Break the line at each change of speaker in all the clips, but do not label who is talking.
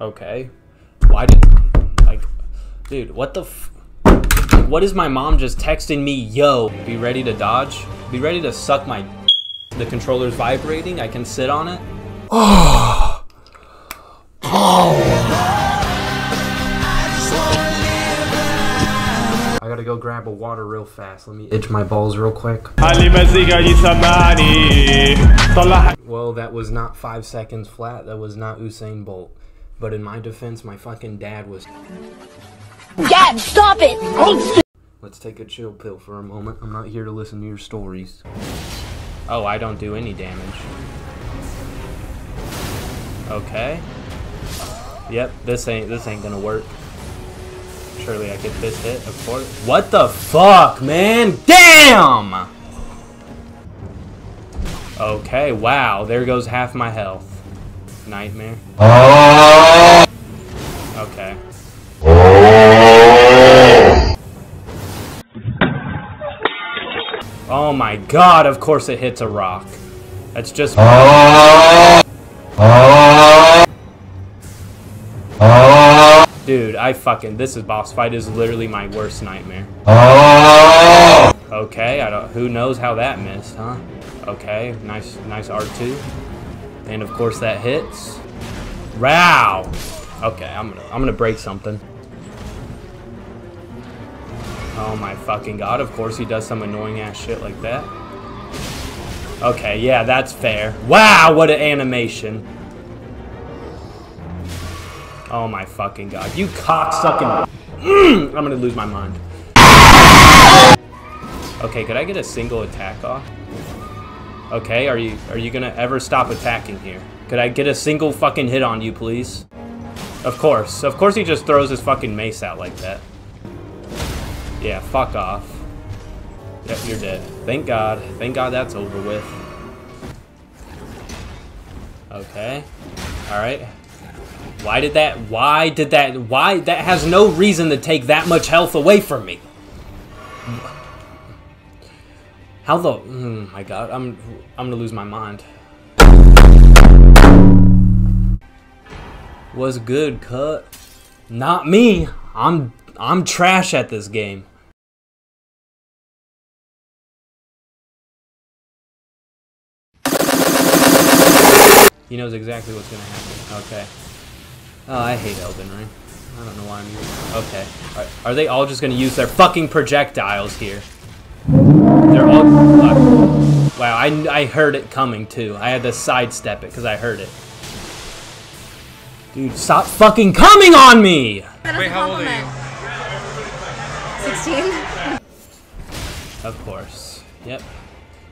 Okay. Why did like dude, what the f what is my mom just texting me, "Yo, be ready to dodge? Be ready to suck my the controller's vibrating. I can sit on it." Oh. Oh. I gotta go grab a water real fast. Let me itch my balls real quick. Well, that was not five seconds flat. That was not Usain Bolt. But in my defense, my fucking dad was.
Dad, stop it!
Let's take a chill pill for a moment. I'm not here to listen to your stories. Oh, I don't do any damage. Okay. Yep, this ain't this ain't gonna work. Surely I get this hit, of course. What the fuck, man? Damn! Okay, wow, there goes half my health. Nightmare. Okay. Oh my god, of course it hits a rock. That's just. Dude, I fucking. This is boss fight is literally my worst nightmare. Okay, I don't. Who knows how that missed, huh? Okay, nice, nice R2, and of course that hits. Wow. Okay, I'm gonna, I'm gonna break something. Oh my fucking god, of course he does some annoying ass shit like that. Okay, yeah, that's fair. Wow, what an animation. Oh my fucking god. You cocksucking. Mm, I'm gonna lose my mind. Okay, could I get a single attack off? Okay, are you are you gonna ever stop attacking here? Could I get a single fucking hit on you, please? Of course. Of course he just throws his fucking mace out like that. Yeah, fuck off. Yep, you're dead. Thank God. Thank God that's over with. Okay. Alright. Why did that, why did that, why, that has no reason to take that much health away from me. How the, oh my God, I'm, I'm gonna lose my mind. Was good, cut. Not me. I'm, I'm trash at this game. He knows exactly what's gonna happen. Okay. Oh, I hate Elden Ring. I don't know why I'm using Okay. Are, are they all just gonna use their fucking projectiles here? They're all... Wow, I, I heard it coming, too. I had to sidestep it, because I heard it. Dude, stop fucking coming on me!
Wait, how old are you?
16?
Of course. Yep.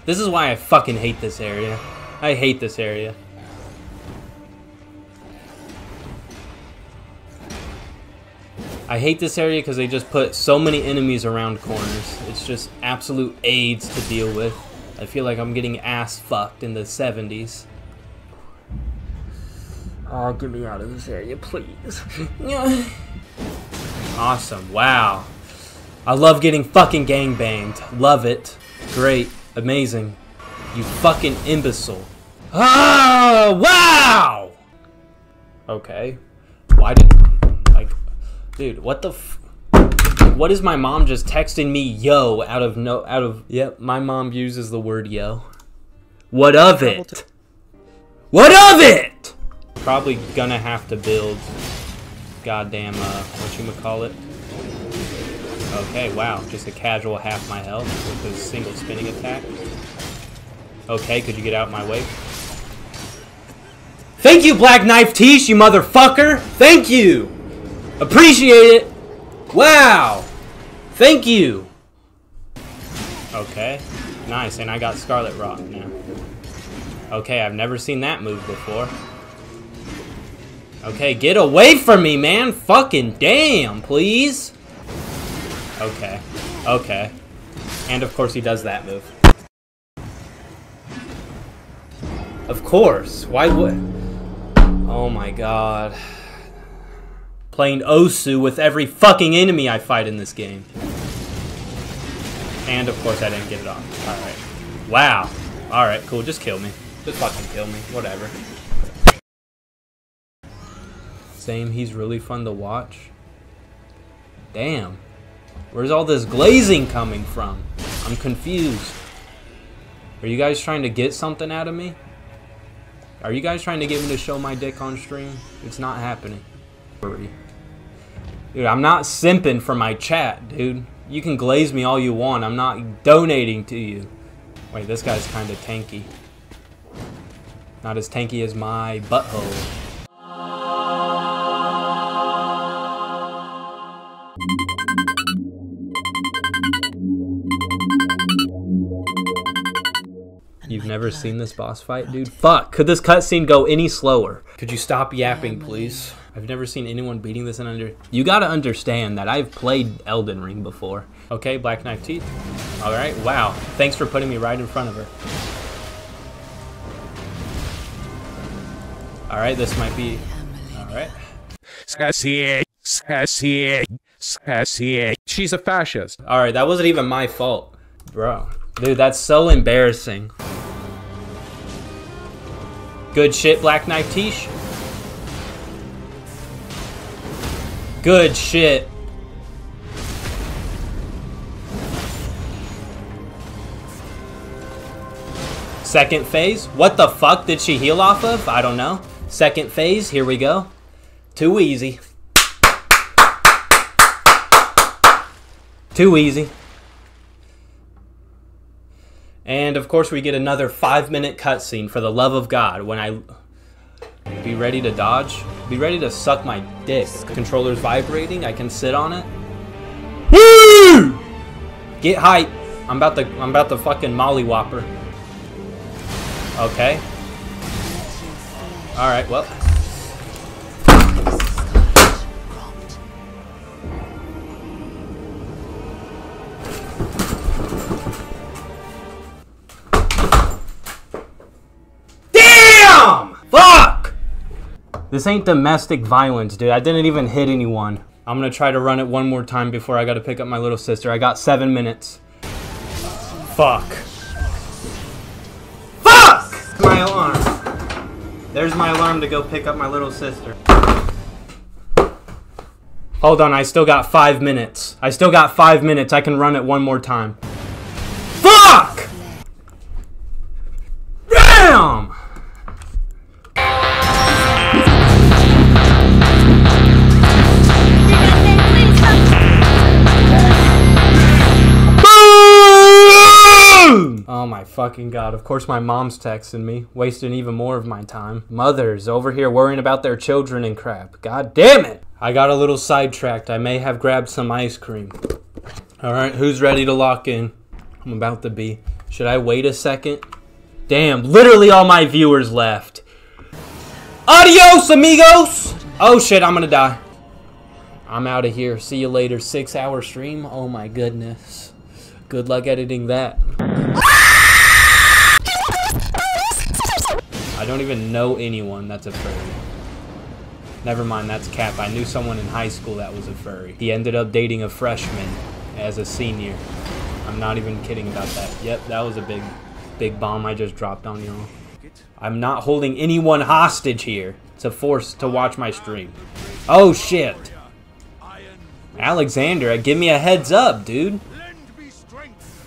This is why I fucking hate this area. I hate this area. I hate this area because they just put so many enemies around corners. It's just absolute AIDS to deal with. I feel like I'm getting ass fucked in the 70s. Oh, get me out of this area, please. awesome. Wow. I love getting fucking gangbanged. Love it. Great. Amazing. You fucking imbecile. Oh, wow! Okay. Why did... Like... Dude, what the f... What is my mom just texting me yo out of no... Out of... Yep, my mom uses the word yo. What of it? What of it? Probably gonna have to build... Goddamn, uh, what you call it? Okay, wow, just a casual half my health with a single spinning attack. Okay, could you get out of my way? Thank you, Black Knife Tiche, you motherfucker! Thank you! Appreciate it! Wow! Thank you! Okay, nice, and I got Scarlet Rot now. Okay, I've never seen that move before. Okay, get away from me, man! Fucking damn, please! Okay. Okay. And of course he does that move. Of course. Why would... Oh my god. Playing Osu with every fucking enemy I fight in this game. And of course I didn't get it off. Alright. Wow. Alright, cool. Just kill me. Just fucking kill me. Whatever. Same, he's really fun to watch. Damn. Where's all this glazing coming from? I'm confused. Are you guys trying to get something out of me? Are you guys trying to get me to show my dick on stream? It's not happening. Dude, I'm not simping for my chat, dude. You can glaze me all you want. I'm not donating to you. Wait, this guy's kind of tanky. Not as tanky as my butthole. You've never seen this boss fight, dude? Fuck, could this cutscene go any slower? Could you stop yapping, please? I've never seen anyone beating this in under... You gotta understand that I've played Elden Ring before. Okay, Black Knife Tiche. Alright, wow. Thanks for putting me right in front of her. Alright, this might be... Alright.
She's a fascist.
Alright, that wasn't even my fault. Bro. Dude, that's so embarrassing. Good shit, Black Knife Tiche. Good shit. Second phase. What the fuck did she heal off of? I don't know. Second phase. Here we go. Too easy. Too easy. And of course, we get another five minute cutscene for the love of God when I be ready to dodge, be ready to suck my dick. Controller's vibrating, I can sit on it. Woo! Get hype. I'm about to I'm about to fucking molly whopper. Okay. Alright, well. This ain't domestic violence, dude. I didn't even hit anyone. I'm gonna try to run it one more time before I gotta pick up my little sister. I got seven minutes. Fuck. Fuck! My alarm. There's my alarm to go pick up my little sister. Hold on, I still got five minutes. I still got five minutes. I can run it one more time. My fucking god. Of course my mom's texting me, wasting even more of my time. Mothers over here worrying about their children and crap. God damn it! I got a little sidetracked. I may have grabbed some ice cream. Alright, who's ready to lock in? I'm about to be. Should I wait a second? Damn, literally all my viewers left. Adios, amigos! Oh shit, I'm gonna die. I'm out of here. See you later. Six hour stream? Oh my goodness. Good luck editing that. Don't even know anyone that's a furry. Never mind, that's Cap. I knew someone in high school that was a furry. He ended up dating a freshman as a senior. I'm not even kidding about that. Yep, that was a big, big bomb I just dropped on y'all. I'm not holding anyone hostage here to force to watch my stream. Oh shit. Alexander, give me a heads up, dude.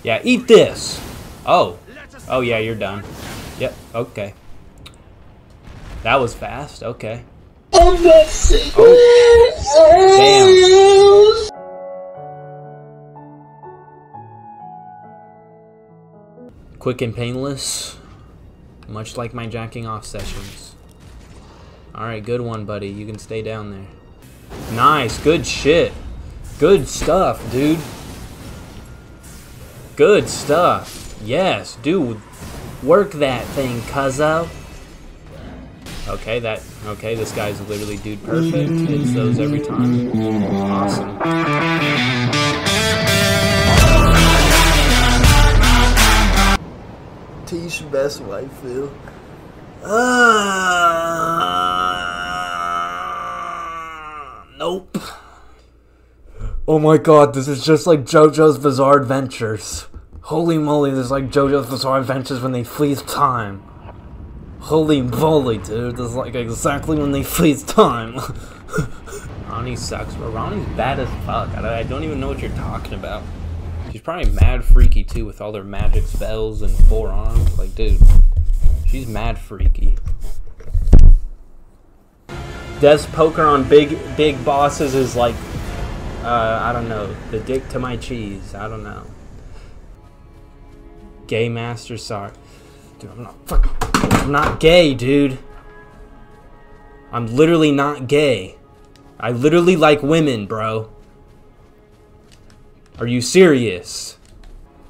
Yeah, eat this. Oh. Oh yeah, you're done. Yep, okay. That was fast, okay. Oh, damn. Quick and painless. Much like my jacking off sessions. Alright, good one, buddy. You can stay down there. Nice, good shit. Good stuff, dude. Good stuff. Yes, dude. Work that thing, cuzzo. Okay, that okay, this guy's literally dude perfect. Hits those every time. Awesome.
Tiche best waifu.
Uh, nope. Oh my god, this is just like JoJo's Bizarre Adventures. Holy moly, this is like JoJo's Bizarre Adventures when they freeze time. Holy moly, dude. That's like exactly when they freeze FaceTime. Ranni sucks, bro. Ranni's bad as fuck. I, I don't even know what you're talking about. She's probably mad freaky too with all their magic spells and four arms. Like, dude, she's mad freaky. Death's poker on big big bosses is like, uh, I don't know, the dick to my cheese. I don't know. Gay master, sorry, dude. I'm not fucking. I'm not gay, dude. I'm literally not gay. I literally like women, bro. Are you serious?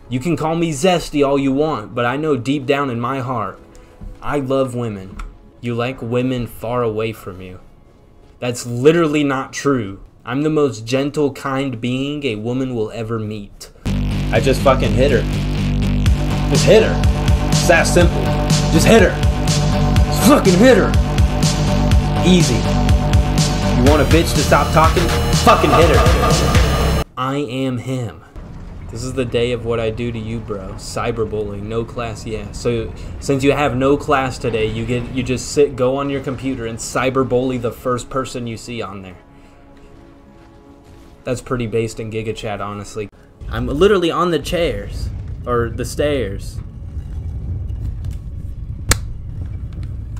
You can call me zesty all you want, but I know deep down in my heart, I love women. You like women far away from you. That's literally not true. I'm the most gentle, kind being a woman will ever meet. I just fucking hit her. Just hit her. It's that simple. Just hit her. Just fucking hit her. Easy. You want a bitch to stop talking? Fucking hit her. I am him. This is the day of what I do to you, bro. Cyberbullying, no class, yeah. So since you have no class today, you get you just sit, go on your computer and cyberbully the first person you see on there. That's pretty based in GigaChat, honestly. I'm literally on the chairs or the stairs.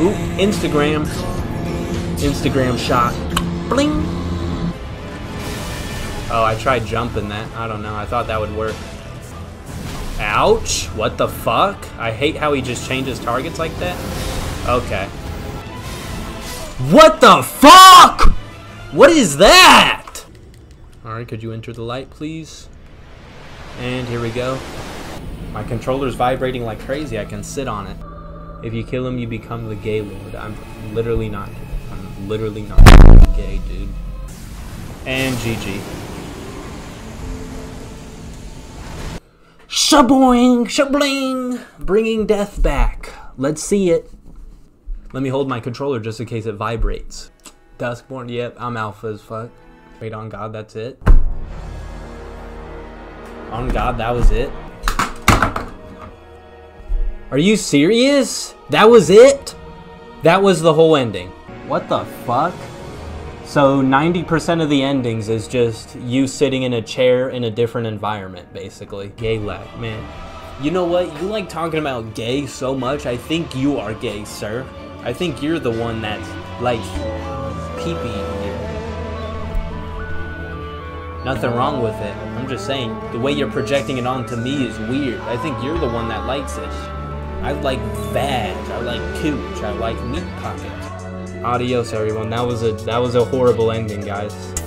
Ooh, Instagram. Instagram shot. Bling. Oh, I tried jumping that. I don't know. I thought that would work. Ouch. What the fuck? I hate how he just changes targets like that. Okay. What the fuck? What is that? Alright, could you enter the light, please? And here we go. My controller's vibrating like crazy. I can sit on it. If you kill him, you become the gay lord. I'm literally not. I'm literally not gay, dude. And GG. Shaboing, shabling, bringing death back. Let's see it. Let me hold my controller just in case it vibrates. Duskborn, yep, I'm alpha as fuck. Wait on God, that's it. On God, that was it. Are you serious? That was it? That was the whole ending. What the fuck? So 90% of the endings is just you sitting in a chair in a different environment, basically. Gay lag, man. You know what? You like talking about gay so much. I think you are gay, sir. I think you're the one that's like pee-pee. Nothing wrong with it. I'm just saying, the way you're projecting it onto me is weird. I think you're the one that likes it. I like vag, I like cooch, I like meat pocket. Adios everyone. That was a that was a horrible ending, guys.